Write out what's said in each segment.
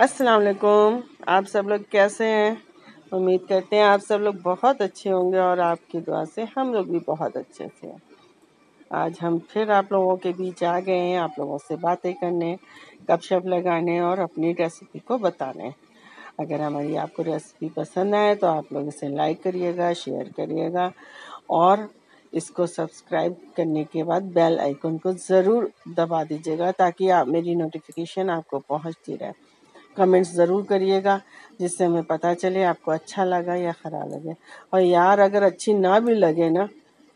अस्सलाम वालेकुम आप सब लोग कैसे हैं? उम्मीद करते हैं आप सब लोग बहुत अच्छे होंगे और आपकी दुआ से हम लोग भी बहुत अच्छे से हैं। आज हम फिर आप लोगों के बीच आ गए हैं, आप लोगों से बातें करने, गपशप लगाने और अपनी रेसिपी को बताने। अगर हमारी आपको रेसिपी पसंद आए तो आप लोग इसे लाइक करिएगा शेयर करिएगा और इसको सब्सक्राइब करने के बाद बेल आइकन को ज़रूर दबा दीजिएगा ताकि आप मेरी नोटिफिकेशन आपको पहुँचती रहे। कमेंट्स ज़रूर करिएगा, जिससे हमें पता चले आपको अच्छा लगा या ख़राब लगे। और यार, अगर अच्छी ना भी लगे ना,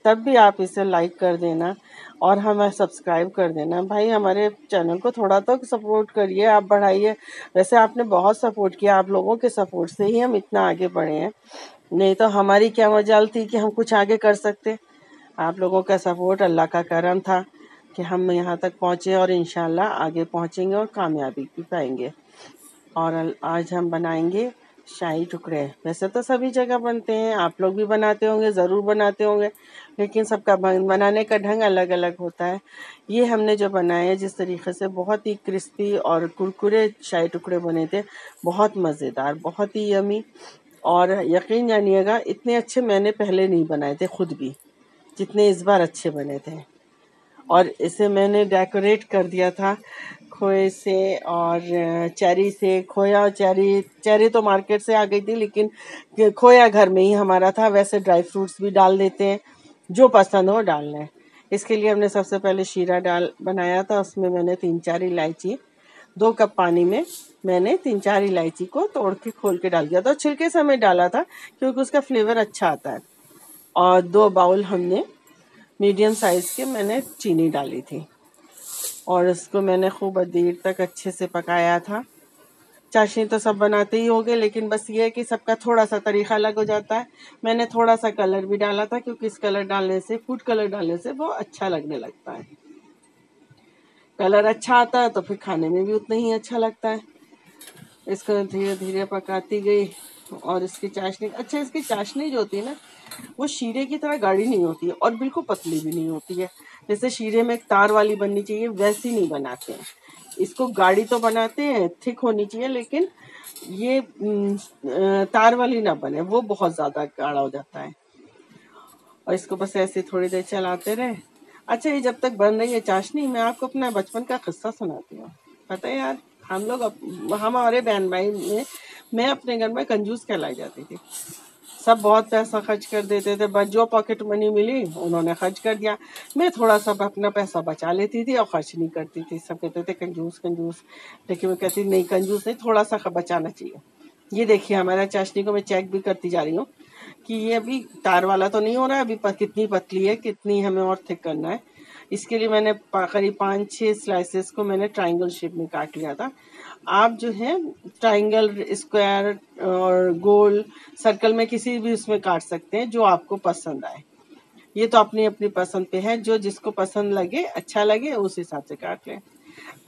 तब भी आप इसे लाइक कर देना और हमें सब्सक्राइब कर देना। भाई, हमारे चैनल को थोड़ा तो सपोर्ट करिए, आप बढ़ाइए। वैसे आपने बहुत सपोर्ट किया, आप लोगों के सपोर्ट से ही हम इतना आगे बढ़े हैं। नहीं तो हमारी क्या मजाल थी कि हम कुछ आगे कर सकते। आप लोगों का सपोर्ट अल्लाह का करम था कि हम यहाँ तक पहुँचे और इन आगे पहुँचेंगे और कामयाबी भी पाएँगे। और आज हम बनाएँगे शाही टुकड़े। वैसे तो सभी जगह बनते हैं, आप लोग भी बनाते होंगे, ज़रूर बनाते होंगे, लेकिन सबका बनाने का ढंग अलग अलग होता है। ये हमने जो बनाए हैं जिस तरीके से बहुत ही क्रिस्पी और कुरकुरे शाही टुकड़े बने थे, बहुत मज़ेदार, बहुत ही यमी। और यकीन जानिएगा, इतने अच्छे मैंने पहले नहीं बनाए थे, खुद भी, जितने इस बार अच्छे बने थे। और इसे मैंने डेकोरेट कर दिया था खोए से और चेरी से, खोया चेरी चेरी तो मार्केट से आ गई थी, लेकिन खोया घर में ही हमारा था, वैसे ड्राई फ्रूट्स भी डाल देते हैं, जो पसंद हो डाल लें। इसके लिए हमने सबसे पहले शीरा डाल बनाया था, उसमें मैंने तीन चार इलायची, दो कप पानी में मैंने तीन चार इलायची को तोड़ के खोल के डाल दिया था छिलके से हमें डाला था, क्योंकि उसका फ्लेवर अच्छा आता है। और दो बाउल हमने मीडियम साइज़ के मैंने चीनी डाली थी। और इसको मैंने खूब देर तक अच्छे से पकाया था। चाशनी तो सब बनाते ही होंगे, लेकिन बस ये है कि सबका थोड़ा सा तरीका अलग हो जाता है। मैंने थोड़ा सा कलर भी डाला था, क्योंकि इस कलर डालने से, फ़ूड कलर डालने से वो अच्छा लगने लगता है। कलर अच्छा आता है तो फिर खाने में भी उतना ही अच्छा लगता है। इसको धीरे धीरे पकाती गई और इसकी चाशनी अच्छा इसकी चाशनी जो होती है ना वो शीरे की तरह गाढ़ी नहीं होती है और बिल्कुल पतली भी नहीं होती है। जैसे शीरे में एक तार वाली बननी चाहिए, वैसी नहीं बनाते हैं। इसको गाड़ी तो बनाते हैं, थिक होनी चाहिए, लेकिन ये तार वाली ना बने, वो बहुत ज़्यादा गाढ़ा हो जाता है। और इसको बस ऐसे थोड़ी देर चलाते रहे। अच्छा ये जब तक बन रही है चाशनी, मैं आपको अपना बचपन का किस्सा सुनाती हूँ। पता है यार, हम लोग हमारे बहन भाई में, मैं अपने घर में कंजूस कहलाई जाती थी। सब बहुत पैसा खर्च कर देते थे बस जो पॉकेट मनी मिली, उन्होंने खर्च कर दिया। मैं थोड़ा सा अपना पैसा बचा लेती थी और खर्च नहीं करती थी। सब कहते थे, कंजूस कंजूस। लेकिन मैं कहती, नहीं, कंजूस नहीं, थोड़ा सा बचाना चाहिए। ये देखिए, हमारा चाशनी को मैं चेक भी करती जा रही हूँ कि ये अभी तार वाला तो नहीं हो रहा है, अभी कितनी पतली है, कितनी हमें और थिक करना है। इसके लिए मैंने करीब पाँच छः स्लाइसेस को मैंने ट्राइंगल शेप में काट लिया था। आप जो है ट्राइंगल स्क्वायर और गोल सर्कल में किसी भी उसमें काट सकते हैं जो आपको पसंद आए। ये तो अपनी अपनी पसंद पे है, जो जिसको पसंद लगे अच्छा लगे, उस हिसाब से काट लें।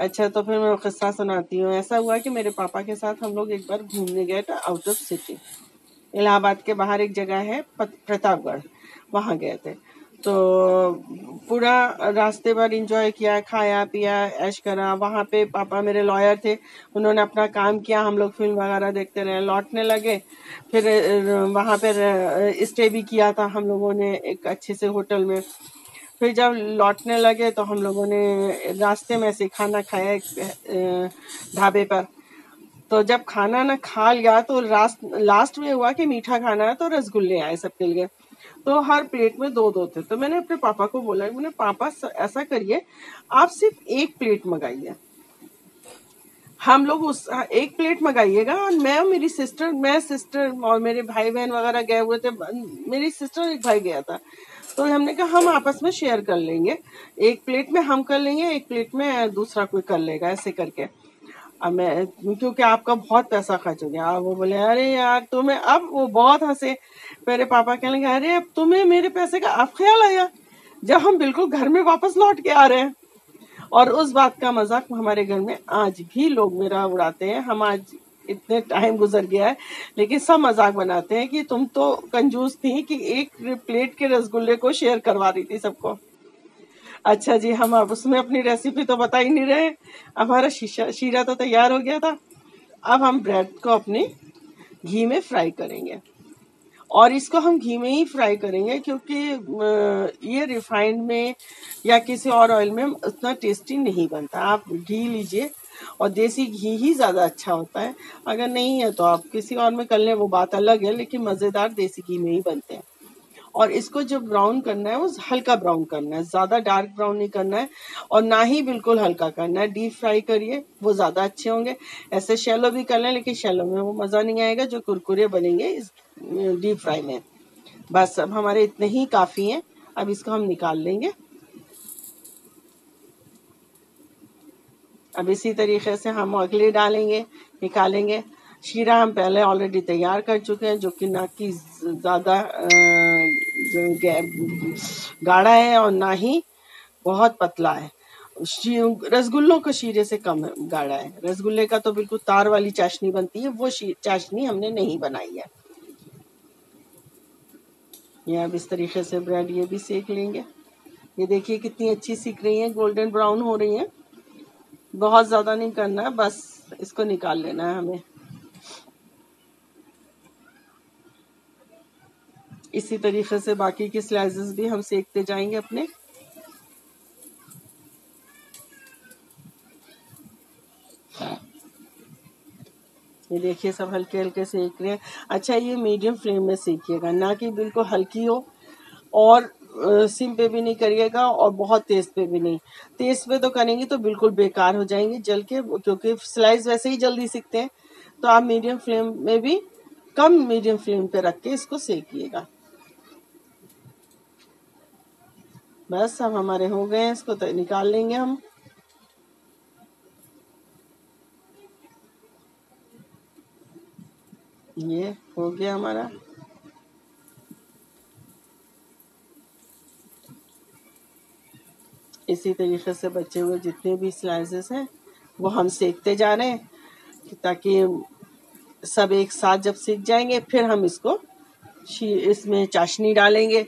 अच्छा तो फिर मैं किस्सा सुनाती हूँ। ऐसा हुआ कि मेरे पापा के साथ हम लोग एक बार घूमने गए थे आउट ऑफ़ सिटी इलाहाबाद के बाहर एक जगह है प्रतापगढ़। वहाँ गए थे। तो पूरा रास्ते भर इंजॉय किया, खाया, पिया, ऐश करा। वहाँ पे पापा मेरे लॉयर थे। उन्होंने अपना काम किया। हम लोग फ़िल्म वगैरह देखते रहे। लौटने लगे। फिर, वहाँ पर स्टे भी किया था हम लोगों ने एक अच्छे से होटल में। फिर जब लौटने लगे तो हम लोगों ने रास्ते में से खाना खाया ढाबे पर। तो जब खाना ना खा लिया तो लास्ट लास्ट में हुआ कि मीठा खाना है तो रसगुल्ले आए सबके लिए। तो हर प्लेट में दो दो थे। तो मैंने अपने पापा को बोला, मैंने, पापा ऐसा करिए, आप सिर्फ़ एक प्लेट मंगाइए। हम लोग उस, एक प्लेट मंगाइएगा और मैं और मेरी सिस्टर मैं सिस्टर और मेरे भाई बहन वगैरह गए हुए थे। मेरी सिस्टर एक भाई गया था। तो हमने कहा, हम आपस में शेयर कर लेंगे। एक प्लेट में हम कर लेंगे, एक प्लेट में दूसरा कोई कर लेगा, ऐसे करके। अब मैं क्योंकि आपका बहुत पैसा खर्च हो गया। वो बोले, अरे यार, तुम्हें अब वो बहुत हंसे। मेरे पापा कहने लगे, अरे, अब तुम्हें मेरे पैसे का अब ख्याल आया, जब हम बिल्कुल घर में वापस लौट के आ रहे हैं। और उस बात का मज़ाक हमारे घर में आज भी लोग मेरा उड़ाते हैं। हम आज इतने टाइम गुजर गया है, लेकिन सब मज़ाक बनाते हैं कि तुम तो कंजूस थी कि एक प्लेट के रसगुल्ले को शेयर करवा रही थी सबको। अच्छा जी, हम अब उसमें अपनी रेसिपी तो बता ही नहीं रहे। हमारा शीशा, शीरा तो तैयार हो गया था। अब हम ब्रेड को अपने घी में फ्राई करेंगे। और इसको हम घी में ही फ्राई करेंगे क्योंकि ये रिफाइंड में या किसी और ऑयल में उतना टेस्टी नहीं बनता। आप घी लीजिए और देसी घी ही ज़्यादा अच्छा होता है। अगर नहीं है तो आप किसी और में कर लें, वो बात अलग है, लेकिन मज़ेदार देसी घी में ही बनते हैं। और इसको जो ब्राउन करना है, वो हल्का ब्राउन करना है। ज़्यादा डार्क ब्राउन नहीं करना है और ना ही बिल्कुल हल्का करना है। डीप फ्राई करिए, वो ज़्यादा अच्छे होंगे। ऐसे शैलो भी कर लें, लेकिन शैलो में वो मज़ा नहीं आएगा। जो कुरकुरे बनेंगे इस डीप फ्राई में। बस अब हमारे इतने ही काफ़ी हैं। अब इसको हम निकाल लेंगे। अब इसी तरीके से हम अगले डालेंगे, निकालेंगे। शीरा हम पहले ऑलरेडी तैयार कर चुके हैं, जो कि ना कि ज़्यादा गाढ़ा है और ना ही बहुत पतला है। रसगुल्लों का शीरे से कम गाढ़ा है। रसगुल्ले का तो बिल्कुल तार वाली चाशनी बनती है, वो चाशनी हमने नहीं बनाई है। ये अब इस तरीके से ब्रेड ये भी सेक लेंगे। ये देखिए कितनी अच्छी सीख रही है, गोल्डन ब्राउन हो रही है। बहुत ज़्यादा नहीं करना है बस इसको निकाल लेना है हमें। इसी तरीके से बाकी की स्लाइसेस भी हम सेकते जाएँगे अपने। ये देखिए, सब हल्के हल्के सेक रहे हैं। अच्छा ये मीडियम फ्लेम में सेकिएगा, ना कि बिल्कुल हल्की हो, और सिम पे भी नहीं करिएगा और बहुत तेज पे भी नहीं। तेज पे तो करेंगे तो बिल्कुल बेकार हो जाएँगे, जल के, क्योंकि स्लाइस वैसे ही जल्दी सीखते हैं। तो आप मीडियम फ्लेम में भी, कम मीडियम फ्लेम पे रख के इसको सेकिएगा। बस अब हमारे हो गए इसको तो निकाल लेंगे हम। ये हो गया हमारा। इसी तरीके से बचे हुए जितने भी स्लाइसेस हैं, वो हम सेकते जा रहे हैं, ताकि सब एक साथ जब सीख जाएँगे, फिर हम इसको इसमें चाशनी डालेंगे।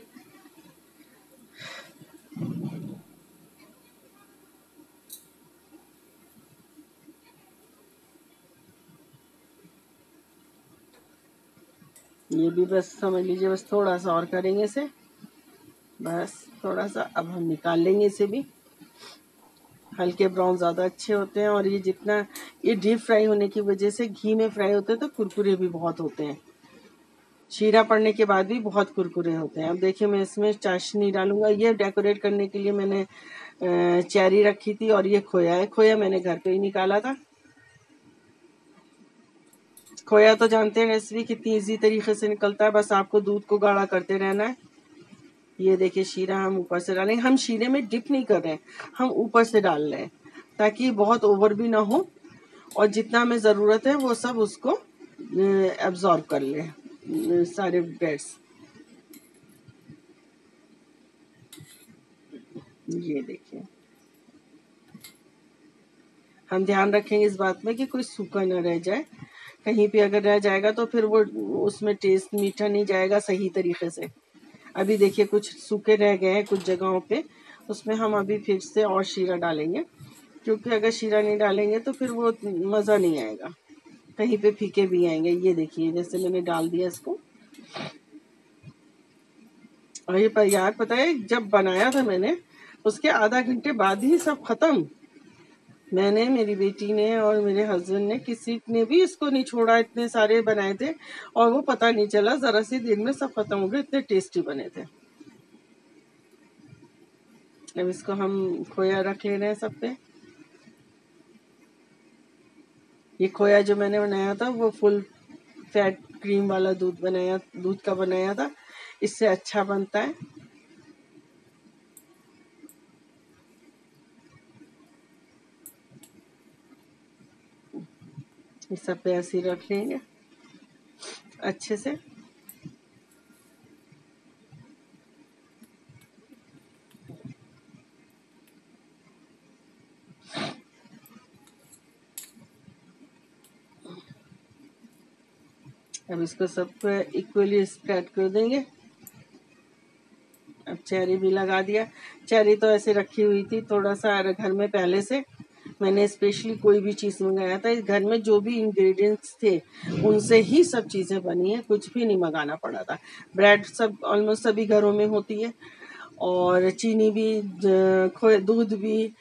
ये भी बस समझ लीजिए, बस थोड़ा सा और करेंगे इसे। बस थोड़ा सा अब हम निकाल लेंगे इसे भी। हल्के ब्राउन ज़्यादा अच्छे होते हैं और ये जितना, ये डीप फ्राई होने की वजह से घी में फ्राई होते हैं तो कुरकुरे भी बहुत होते हैं। शीरा पड़ने के बाद भी बहुत कुरकुरे होते हैं। अब देखिए मैं इसमें चाशनी डालूँगा। ये डेकोरेट करने के लिए मैंने चेरी रखी थी और ये खोया है। खोया मैंने घर पे ही निकाला था। खोया तो जानते हैं रेसिपी कितनी इजी तरीके से निकलता है, बस आपको दूध को गाढ़ा करते रहना है। ये देखिए शीरा हम ऊपर से डालेंगे हम शीरे में डिप नहीं कर रहे हैं, हम ऊपर से डाल रहे हैं, ताकि बहुत ओवर भी ना हो, और जितना हमें ज़रूरत है, वो सब उसको एब्जॉर्ब कर ले सारे ब्रेड्स ये देखिए। हम ध्यान रखेंगे इस बात में कि कोई सूखा ना रह जाए। कहीं पे अगर रह जाएगा तो फिर वो, उसमें टेस्ट मीठा नहीं जाएगा सही तरीके से। अभी देखिए, कुछ सूखे रह गए हैं कुछ जगहों पे, उसमें हम अभी फिर से और शीरा डालेंगे। क्योंकि अगर शीरा नहीं डालेंगे तो फिर वो मज़ा नहीं आएगा। कहीं पे फीके भी आएँगे। ये देखिए, जैसे मैंने डाल दिया इसको। और ये पर यार, पता है, जब बनाया था मैंने, उसके आधा घंटे बाद ही सब खत्म। मैंने, मेरी बेटी ने और मेरे हस्बैंड ने किसी ने भी इसको नहीं छोड़ा, इतने सारे बनाए थे और वो पता नहीं चला, जरा सी देर में सब खत्म हो गए, इतने टेस्टी बने थे। अब इसको हम खोया रख ले रहे हैं सब पे। ये खोया जो मैंने बनाया था, वो फुल फैट क्रीम वाला दूध बनाया, दूध का बनाया था, इससे अच्छा बनता है। ये सब पे ऐसे रख लेंगे। अच्छे से। अब इसको सब इक्वली स्प्रेड कर देंगे। अब चेरी भी लगा दिया। चेरी तो ऐसे रखी हुई थी, थोड़ा सा घर में पहले से। मैंने स्पेशली कोई भी चीज़ मंगाया था, इस घर में जो भी इंग्रेडिएंट्स थे, उनसे ही सब चीज़ें बनी है, कुछ भी नहीं मंगाना पड़ा था। ब्रेड सब ऑलमोस्ट सभी घरों में होती है और चीनी भी दूध भी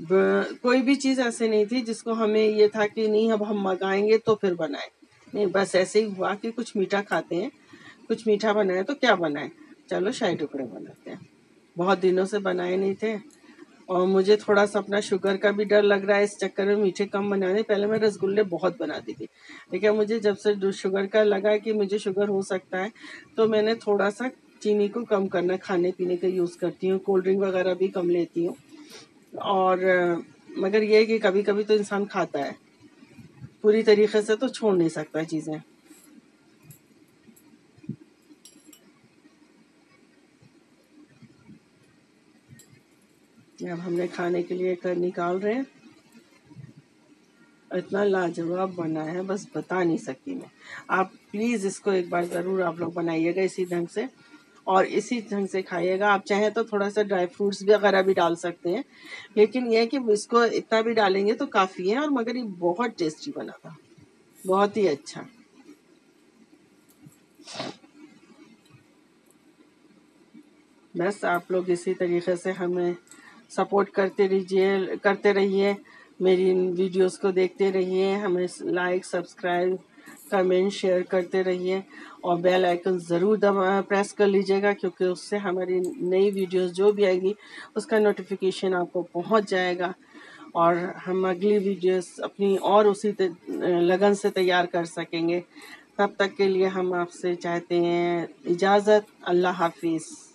कोई भी चीज़ ऐसे नहीं थी जिसको हमें ये था कि नहीं, अब हम मंगाएँगे तो फिर बनाए। नहीं, बस ऐसे ही हुआ कि कुछ मीठा खाते हैं, कुछ मीठा बनाए तो क्या बनाए? चलो शाही टुकड़े बनाते हैं। बहुत दिनों से बनाए नहीं थे। और मुझे थोड़ा सा अपना शुगर का भी डर लग रहा है इस चक्कर में मीठे कम बनाने। पहले मैं रसगुल्ले बहुत बनाती थी। लेकिन मुझे जब से शुगर का लगा कि मुझे शुगर हो सकता है तो मैंने थोड़ा सा चीनी को कम करना, खाने पीने का यूज़ करती हूँ, कोल्ड ड्रिंक वगैरह भी कम लेती हूँ। और, मगर यह है कि कभी कभी तो इंसान खाता है, पूरी तरीके से तो छोड़ नहीं सकता चीज़ें। अब हमने खाने के लिए कर निकाल रहे हैं। इतना लाजवाब बना है, बस बता नहीं सकती मैं। आप प्लीज़ इसको एक बार ज़रूर आप लोग बनाइएगा इसी ढंग से। और इसी ढंग से खाइएगा। आप चाहें तो थोड़ा सा ड्राई फ्रूट्स भी वगैरह भी डाल सकते हैं। लेकिन यह है कि इसको इतना भी डालेंगे तो काफ़ी है और मगर ये बहुत टेस्टी बना था। बहुत ही अच्छा। बस आप लोग इसी तरीके से हमें सपोर्ट करते रहिए करते रहिए, मेरी इन वीडियोस को देखते रहिए, हमें लाइक सब्सक्राइब कमेंट शेयर करते रहिए और बेल आइकन ज़रूर दबा प्रेस कर लीजिएगा क्योंकि उससे हमारी नई वीडियोस जो भी आएगी, उसका नोटिफिकेशन आपको पहुँच जाएगा और हम अगली वीडियोस अपनी और उसी लगन से तैयार कर सकेंगे। तब तक के लिए हम आपसे चाहते हैं इजाज़त, अल्लाह हाफिज़।